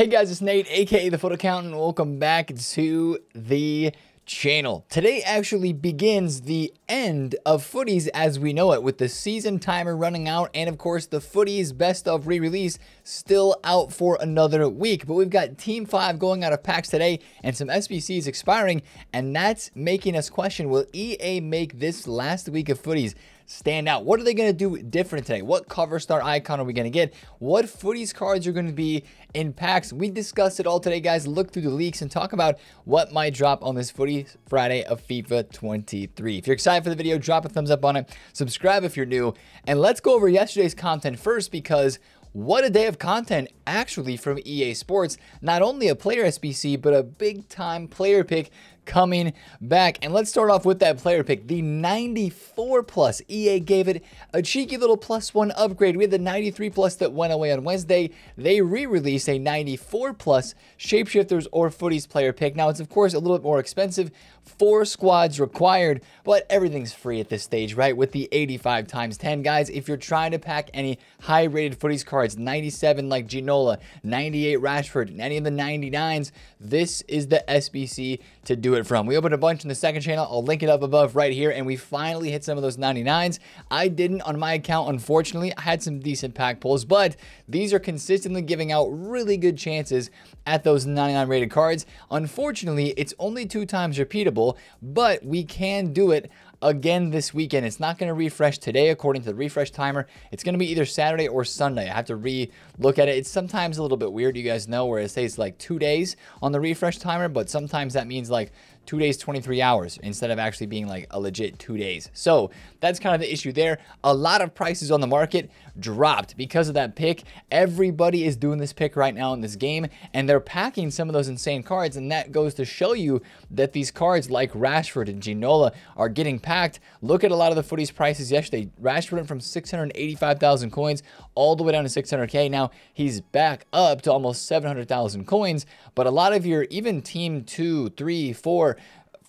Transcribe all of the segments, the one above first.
Hey guys, it's Nate, aka the FUT Accountant. And welcome back to the channel. Today actually begins the end of FUTTIES as we know it with the season timer running out and of course the FUTTIES best of re-release still out for another week. But we've got Team 5 going out of packs today and some SBCs expiring and that's making us question will EA make this last week of FUTTIES stand out? What are they going to do different today? What cover star icon are we going to get? What FUTTIES cards are going to be in packs? We discussed it all today, guys. Look through the leaks and talk about what might drop on this Footy Friday of FIFA 23. If you're excited for the video, drop a thumbs up on it. Subscribe if you're new. And let's go over yesterday's content first because what a day of content actually from EA Sports. Not only a player SBC, but a big time player pick coming back. And let's start off with that player pick, the 94 plus. EA gave it a cheeky little plus one upgrade. We had the 93 plus that went away on Wednesday. They re-released a 94 plus Shapeshifters or FUTTIES player pick. Now it's of course a little bit more expensive, four squads required, but everything's free at this stage, right? With the 85 times 10 guys, if you're trying to pack any high rated FUTTIES cards, 97 like Ginola, 98 Rashford, and any of the 99s, this is the SBC to do it from. We opened a bunch in the second channel. I'll link it up above right here. And we finally hit some of those 99s. I didn't on my account, unfortunately. I had some decent pack pulls, but these are consistently giving out really good chances at those 99 rated cards. Unfortunately, it's only two times repeatable, but we can do it again this weekend. It's not going to refresh today according to the refresh timer. It's going to be either Saturday or Sunday. I have to re-look at it. It's sometimes a little bit weird, you guys know, where it says like two days on the refresh timer, but sometimes that means like two days, 23 hours instead of actually being like a legit two days. So that's kind of the issue there. A lot of prices on the market dropped because of that pick. Everybody is doing this pick right now in this game, and they're packing some of those insane cards, and that goes to show you that these cards like Rashford and Ginola are getting packed. Look at a lot of the FUTTIES prices yesterday. Rashford went from 685,000 coins all the way down to 600k. Now he's back up to almost 700,000 coins, but a lot of your even team two, three, four,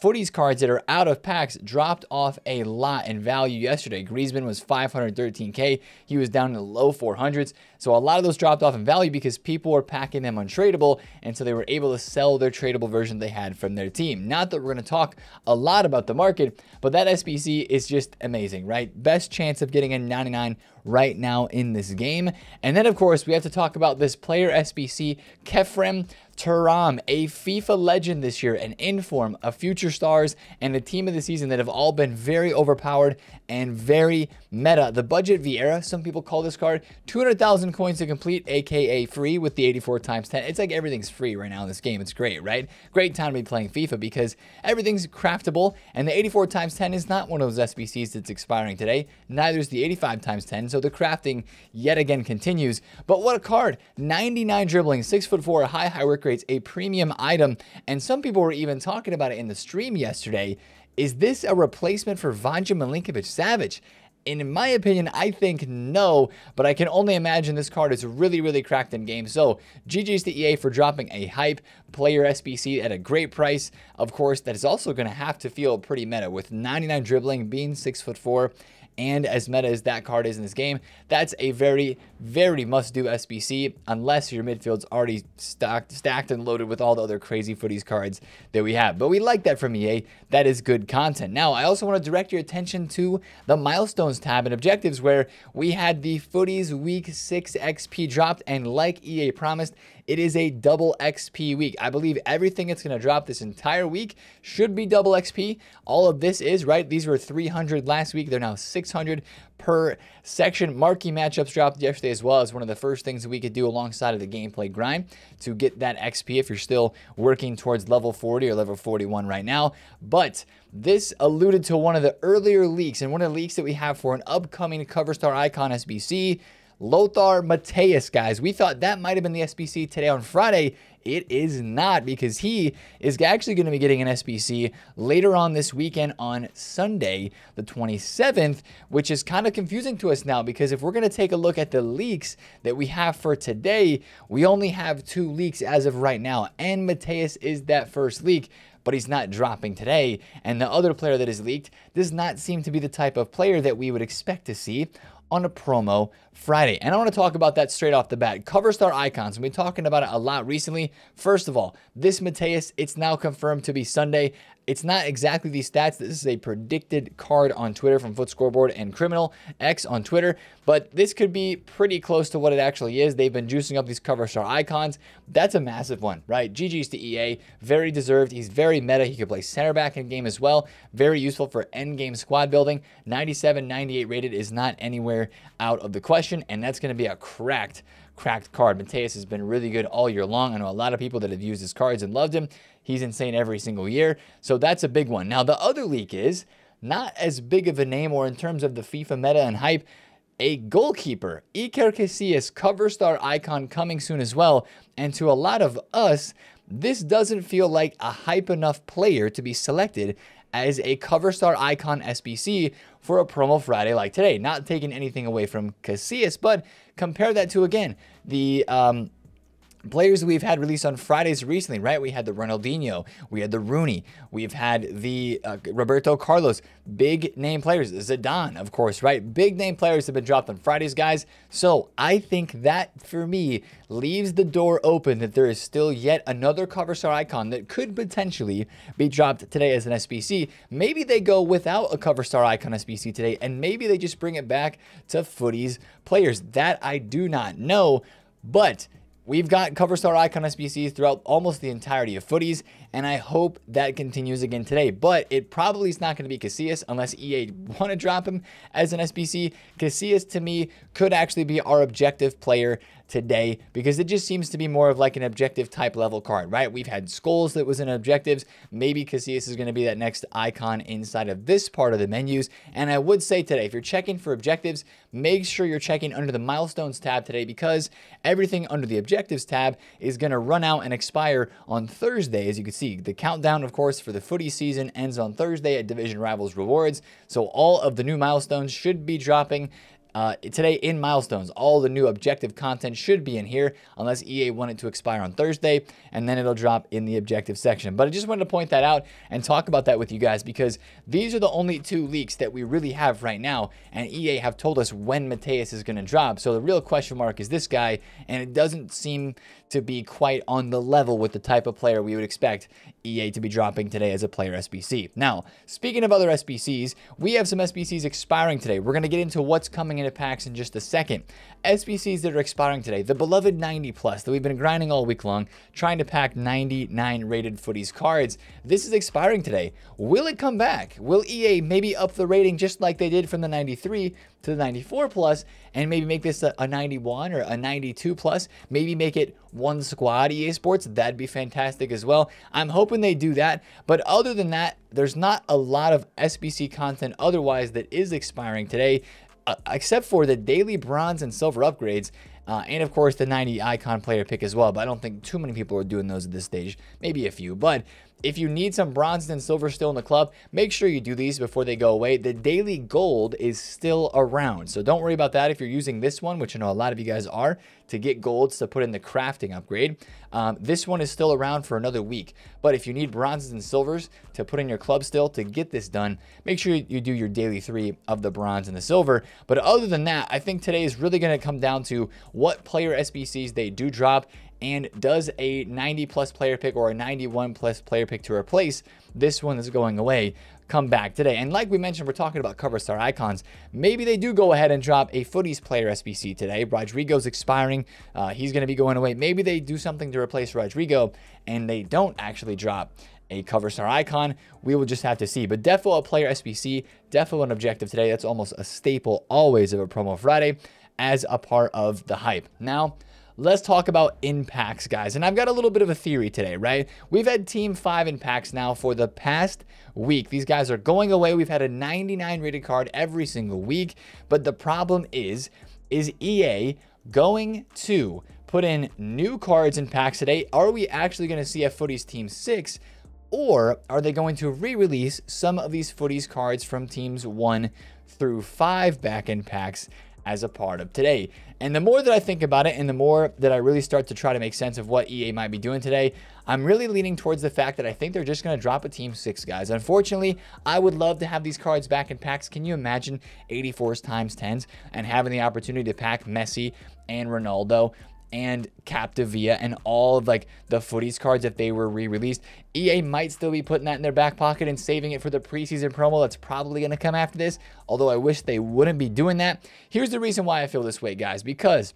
FUTTIES cards that are out of packs dropped off a lot in value yesterday. Griezmann was 513k. He was down in the low 400s. So a lot of those dropped off in value because people were packing them untradeable. And so they were able to sell their tradable version they had from their team. Not that we're going to talk a lot about the market, but that SBC is just amazing, right? Best chance of getting a 99 right now in this game. And then, of course, we have to talk about this player SBC, Khéphren Thuram, a FIFA legend this year, an inform, a future stars, and a team of the season that have all been very overpowered and very meta. The budget Vieira, some people call this card, 200,000 coins to complete, aka free with the 84 times 10. It's like everything's free right now in this game. It's great, right? Great time to be playing FIFA because everything's craftable, and the 84 times 10 is not one of those SBCs that's expiring today. Neither is the 85 times 10, so the crafting yet again continues. But what a card! 99 dribbling, 6 foot 4, high high work rates, a premium item, and some people were even talking about it in the stream yesterday. Is this a replacement for Vanja Milinkovic Savic? in my opinion, I think no, but I can only imagine this card is really, really cracked in game. So GG's to EA for dropping a hype player SBC at a great price. Of course, that is also going to have to feel pretty meta with 99 dribbling, being six foot four, and as meta as that card is in this game, that's a very, very must-do SBC unless your midfield's already stacked, stacked and loaded with all the other crazy FUTTIES cards that we have. But we like that from EA. That is good content. Now, I also want to direct your attention to the milestones tab and objectives where we had the FUTTIES week 6 XP dropped and like EA promised, it is a double XP week. I believe everything that's going to drop this entire week should be double XP. All of this is, right? These were 300 last week. They're now 600 per section. Marquee matchups dropped yesterday as well as one of the first things we could do alongside of the gameplay grind to get that XP if you're still working towards level 40 or level 41 right now. But this alluded to one of the earlier leaks and one of the leaks that we have for an upcoming cover star icon SBC Lothar Matthäus, guys. We thought that might have been the SBC today on Friday. It is not because he is actually going to be getting an SBC later on this weekend on Sunday, the 27th, which is kind of confusing to us now because if we're going to take a look at the leaks that we have for today, we only have two leaks as of right now, and Matthäus is that first leak but he's not dropping today. And the other player that is leaked does not seem to be the type of player that we would expect to see on a promo Friday. And I want to talk about that straight off the bat. Cover star icons. We've been talking about it a lot recently. First of all, this Matthäus, it's now confirmed to be Sunday. It's not exactly these stats. This is a predicted card on Twitter from FUT Scoreboard and Criminal X on Twitter, but this could be pretty close to what it actually is. They've been juicing up these cover star icons. That's a massive one, right? GG's to EA. Very deserved. He's very meta. He could play center back in game as well. Very useful for end game squad building. 97, 98 rated is not anywhere out of the question, and that's going to be a cracked cracked card. Matthäus has been really good all year long. I know a lot of people that have used his cards and loved him. He's insane every single year. So that's a big one. Now, the other leak is not as big of a name or in terms of the FIFA meta and hype. A goalkeeper, Iker Casillas, cover star icon coming soon as well. And to a lot of us, this doesn't feel like a hype enough player to be selected as a cover star icon SBC for a promo Friday like today. Not taking anything away from Casillas, but compare that to again the um, players we've had released on Fridays recently, right? We had the Ronaldinho, we had the Rooney, we've had the uh, Roberto Carlos, big name players, Zidane, of course, right? Big name players have been dropped on Fridays, guys. So I think that for me leaves the door open that there is still yet another cover star icon that could potentially be dropped today as an SBC. Maybe they go without a cover star icon SBC today, and maybe they just bring it back to FUTTIES players. That I do not know, but We've got cover star icon SBCs throughout almost the entirety of FUTTIES, and I hope that continues again today. But it probably is not going to be Casillas unless EA want to drop him as an SBC. Casillas, to me, could actually be our objective player today because it just seems to be more of like an objective type level card, right? We've had Scholes that was in objectives. Maybe Casillas is going to be that next icon inside of this part of the menus. And I would say today, if you're checking for objectives, make sure you're checking under the milestones tab today because everything under the objectives tab is going to run out and expire on Thursday. As you can see, the countdown, of course, for the footy season ends on Thursday at Division Rivals Rewards. So all of the new milestones should be dropping uh, today in Milestones, all the new objective content should be in here unless EA wanted to expire on Thursday, and then it'll drop in the objective section. But I just wanted to point that out and talk about that with you guys because these are the only two leaks that we really have right now, and EA have told us when Matthäus is going to drop. So the real question mark is this guy, and it doesn't seem to be quite on the level with the type of player we would expect EA to be dropping today as a player SBC. Now, speaking of other SBCs, we have some SBCs expiring today. We're going to get into what's coming into packs in just a second. SBCs that are expiring today, the beloved 90 plus that we've been grinding all week long, trying to pack 99 rated FUTTIES cards. This is expiring today. Will it come back? Will EA maybe up the rating just like they did from the 93 to the 94 plus and maybe make this a, a 91 or a 92 plus? Maybe make it one squad EA Sports. That'd be fantastic as well. I'm hoping they do that. But other than that, there's not a lot of SBC content otherwise that is expiring today uh, except for the daily bronze and silver upgrades. Uh, and of course, the 90 icon player pick as well. But I don't think too many people are doing those at this stage. Maybe a few. But if you need some bronze and silver still in the club, make sure you do these before they go away. The daily gold is still around. So don't worry about that if you're using this one, which I know a lot of you guys are, to get golds to put in the crafting upgrade. Um, this one is still around for another week. But if you need bronzes and silvers to put in your club still to get this done, make sure you do your daily three of the bronze and the silver. But other than that, I think today is really going to come down to what player SBCs they do drop and does a 90 plus player pick or a 91 plus player pick to replace this one that's going away come back today. And like we mentioned, we're talking about cover star icons. Maybe they do go ahead and drop a FUTTIES player SBC today. Rodrygo's expiring. Uh, he's going to be going away. Maybe they do something to replace Rodrygo and they don't actually drop a cover star icon. We will just have to see. But defo a player SBC, defo an objective today. That's almost a staple always of a promo Friday as a part of the hype. Now, let's talk about impacts, guys. And I've got a little bit of a theory today, right? We've had Team 5 impacts now for the past week. These guys are going away. We've had a 99 rated card every single week. But the problem is, is EA going to put in new cards in packs today? Are we actually going to see a FUTTIES Team 6? Or are they going to re-release some of these FUTTIES cards from Teams 1 through 5 back in packs as a part of today. And the more that I think about it and the more that I really start to try to make sense of what EA might be doing today, I'm really leaning towards the fact that I think they're just going to drop a Team 6, guys. Unfortunately, I would love to have these cards back in packs. Can you imagine 84s times 10s and having the opportunity to pack Messi and Ronaldo? And Capdevila and all of like the FUTTIES cards if they were re-released. EA might still be putting that in their back pocket and saving it for the preseason promo that's probably going to come after this, although I wish they wouldn't be doing that. Here's the reason why I feel this way, guys, because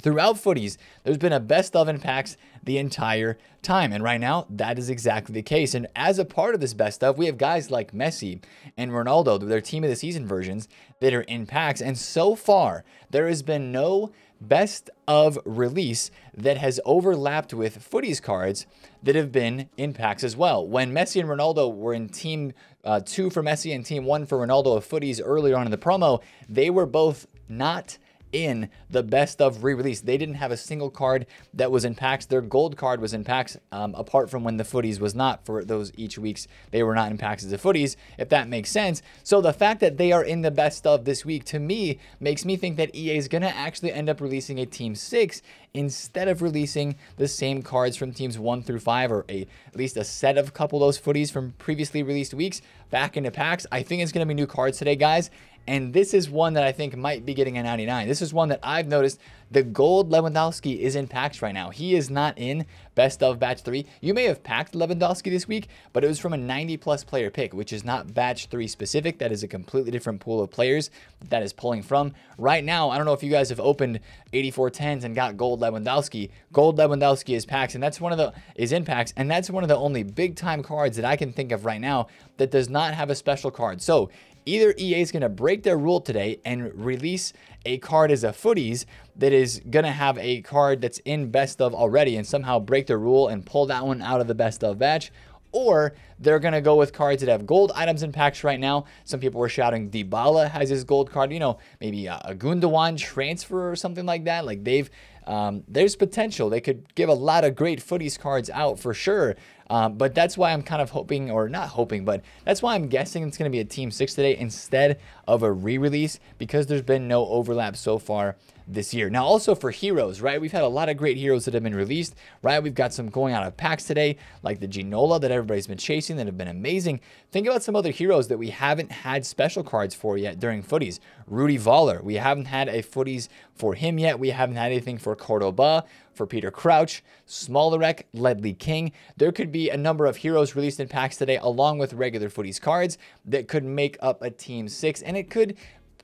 throughout FUTTIES, there's been a best of in packs the entire time. And right now, that is exactly the case. And as a part of this best of, we have guys like Messi and Ronaldo, their team of the season versions that are in packs. And so far, there has been no best of release that has overlapped with FUTTIES cards that have been in packs as well. When Messi and Ronaldo were in team uh, two for Messi and team one for Ronaldo of FUTTIES earlier on in the promo, they were both not in the best of re-release. They didn't have a single card that was in packs. Their gold card was in packs, um, apart from when the FUTTIES was not for those each weeks. They were not in packs as the FUTTIES, if that makes sense. So the fact that they are in the best of this week, to me, makes me think that EA is going to actually end up releasing a Team 6 instead of releasing the same cards from teams 1 through 5 or a, at least a set of a couple of those FUTTIES from previously released weeks back into packs. I think it's going to be new cards today, guys. And this is one that I think might be getting a 99. This is one that I've noticed the gold Lewandowski is in packs right now. He is not in best of batch 3. You may have packed Lewandowski this week, but it was from a 90 plus player pick, which is not batch 3 specific. That is a completely different pool of players that is pulling from. Right now, I don't know if you guys have opened 8410s and got gold Lewandowski. Gold Lewandowski is packs, and that's one of the is in packs, and that's one of the only big time cards that I can think of right now that does not have a special card. So Either EA is going to break their rule today and release a card as a FUTTIES that is going to have a card that's in best of already and somehow break the rule and pull that one out of the best of batch. Or they're going to go with cards that have gold items in packs right now. Some people were shouting Dybala has his gold card. You know, maybe a, Gundogan transfer or something like that. Like they've, um, there's potential. They could give a lot of great FUTTIES cards out for sure. Um, but that's why I'm kind of hoping, or not hoping, but that's why I'm guessing it's going to be a Team 6 today instead of a re release because there's been no overlap so far this year. Now, also for heroes, right? We've had a lot of great heroes that have been released, right? We've got some going out of packs today, like the Ginola that everybody's been chasing that have been amazing. Think about some other heroes that we haven't had special cards for yet during FUTTIES. Rudy Völler, we haven't had a FUTTIES for him yet. We haven't had anything for Cordoba, for Peter Crouch, Smolarek, Ledley King. There could be a number of heroes released in packs today, along with regular FUTTIES cards that could make up a team six, and it could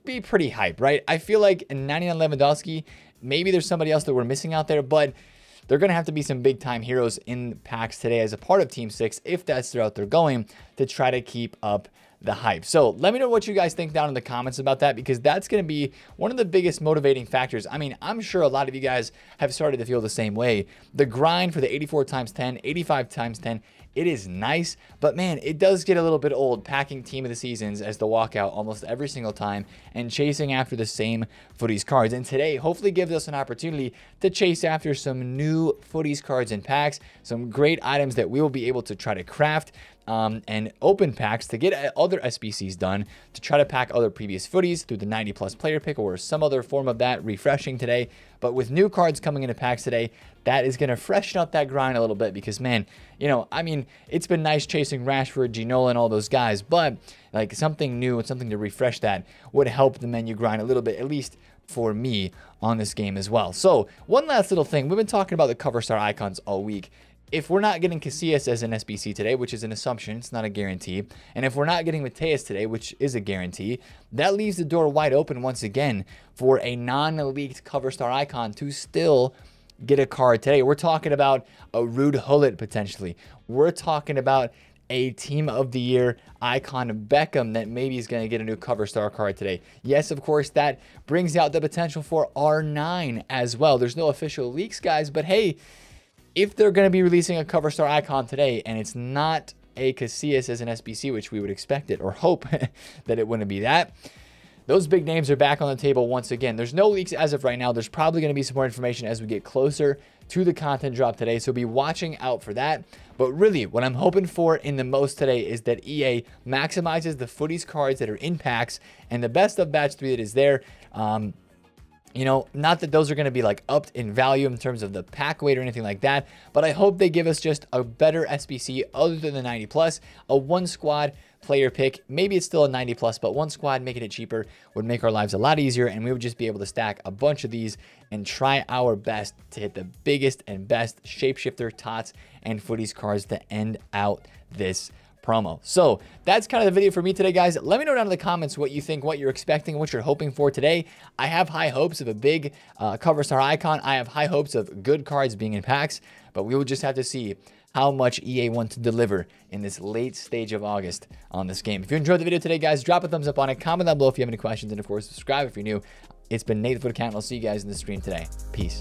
be pretty hype, right? I feel like 99 Lewandowski, maybe there's somebody else that we're missing out there, but they're going to have to be some big time heroes in packs today as a part of Team 6 if that's route they're going to try to keep up the hype. So let me know what you guys think down in the comments about that because that's going to be one of the biggest motivating factors. I mean, I'm sure a lot of you guys have started to feel the same way. The grind for the 84 times 10, 85 times 10, it is nice, but man, it does get a little bit old packing team of the seasons as the walkout almost every single time and chasing after the same FUTTIES cards. And today, hopefully, gives us an opportunity to chase after some new FUTTIES cards and packs, some great items that we will be able to try to craft um, and open packs to get uh, other SBCs done to try to pack other previous FUTTIES through the 90 plus player pick or some other form of that refreshing today. But with new cards coming into packs today, that is going to freshen up that grind a little bit because, man, you know, I mean, it's been nice chasing Rashford, Ginola, and all those guys, but like something new and something to refresh that would help the menu grind a little bit, at least for me on this game as well. So, one last little thing. We've been talking about the cover star icons all week if we're not getting Casillas as an SBC today, which is an assumption, it's not a guarantee, and if we're not getting Matthäus today, which is a guarantee, that leaves the door wide open once again for a non-leaked cover star icon to still get a card today. We're talking about a Ruud Gullit potentially. We're talking about a team of the year icon Beckham that maybe is going to get a new cover star card today. Yes, of course, that brings out the potential for R9 as well. There's no official leaks, guys, but hey, if they're going to be releasing a cover star icon today and it's not a Casillas as an SBC, which we would expect it or hope that it wouldn't be that, those big names are back on the table once again. There's no leaks as of right now. There's probably going to be some more information as we get closer to the content drop today. So be watching out for that. But really, what I'm hoping for in the most today is that EA maximizes the FUTTIES cards that are in packs and the best of batch three that is there. Um, you know, not that those are going to be like upped in value in terms of the pack weight or anything like that, but I hope they give us just a better SBC other than the 90 plus, a one squad player pick. Maybe it's still a 90 plus, but one squad making it cheaper would make our lives a lot easier and we would just be able to stack a bunch of these and try our best to hit the biggest and best shapeshifter, tots, and FUTTIES cards to end out this promo. So that's kind of the video for me today, guys. Let me know down in the comments what you think, what you're expecting, what you're hoping for today. I have high hopes of a big uh, cover star icon. I have high hopes of good cards being in packs, but we will just have to see how much EA wants to deliver in this late stage of August on this game. If you enjoyed the video today, guys, drop a thumbs up on it. Comment down below if you have any questions. And of course, subscribe if you're new. It's been Nate the FUT Account. I'll see you guys in the stream today. Peace.